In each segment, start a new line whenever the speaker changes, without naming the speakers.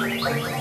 Música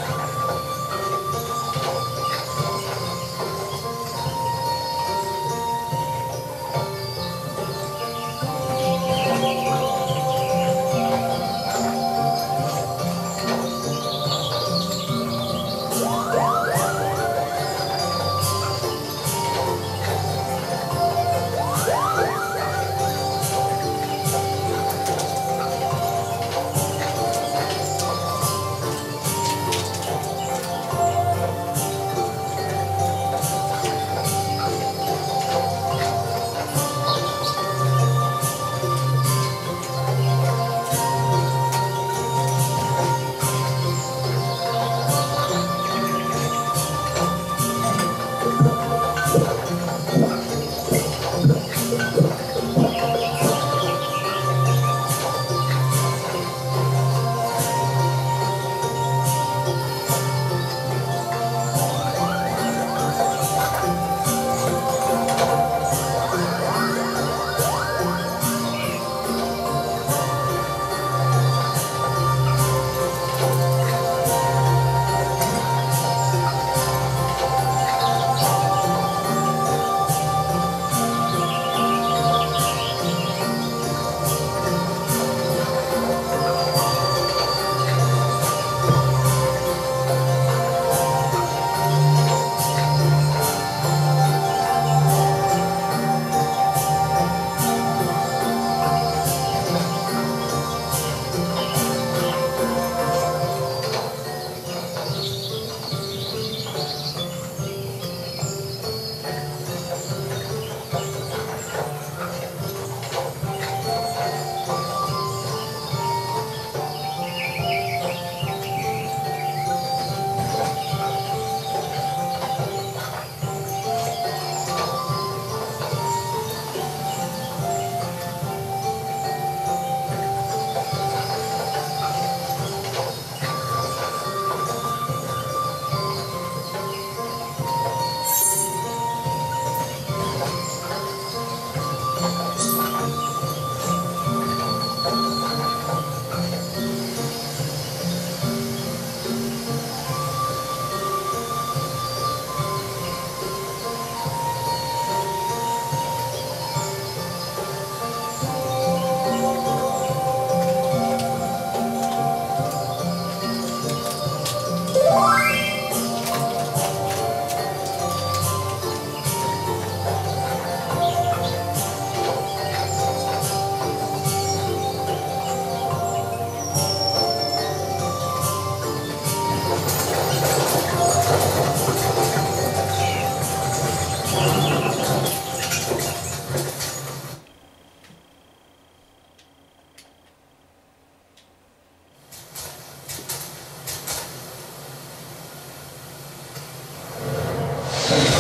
Gracias.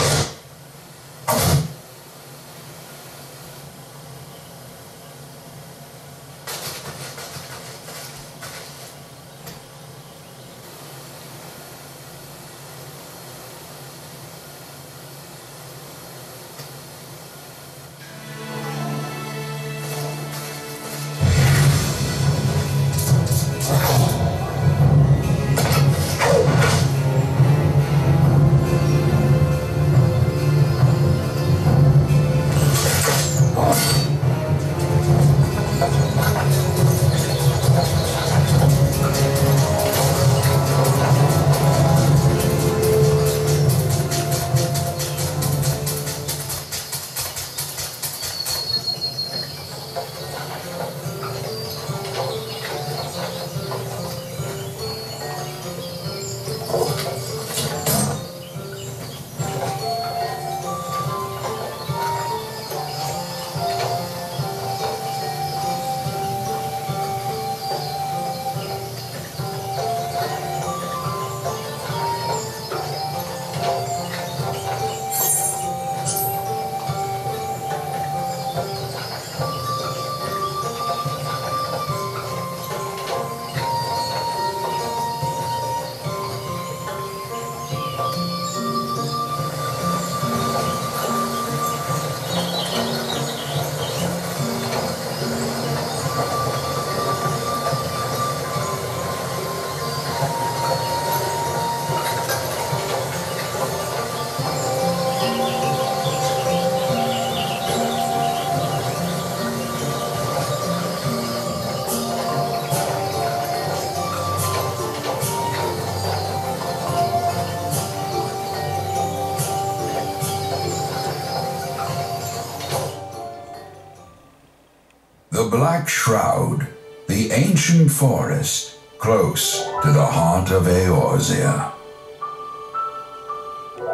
Black Shroud, the ancient forest close to the heart of Eorzea.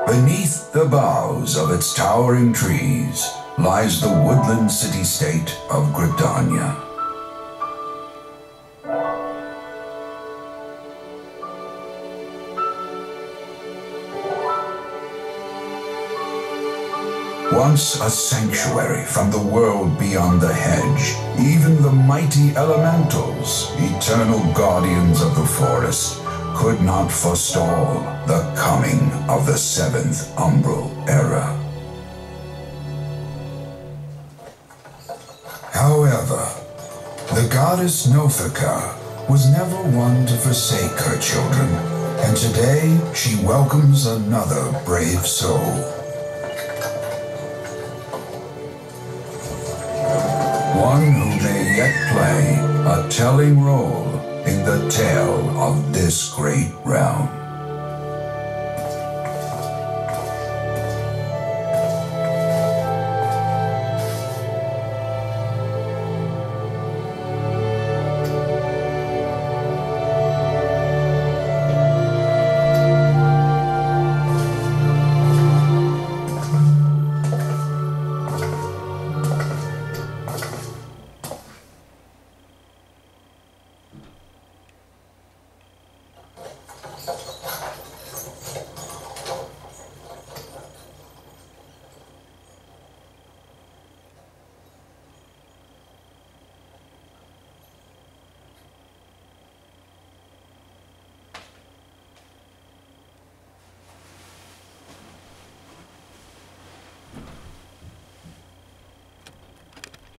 Beneath the boughs of its towering trees lies the woodland city-state of Gridania. Once a sanctuary from the world beyond the hedge, even the mighty elementals, eternal guardians of the forest, could not forestall the coming of the seventh umbral era. However, the goddess Nophica was never one to forsake her children, and today she welcomes another brave soul. One who may yet play a telling role in the tale of this great realm.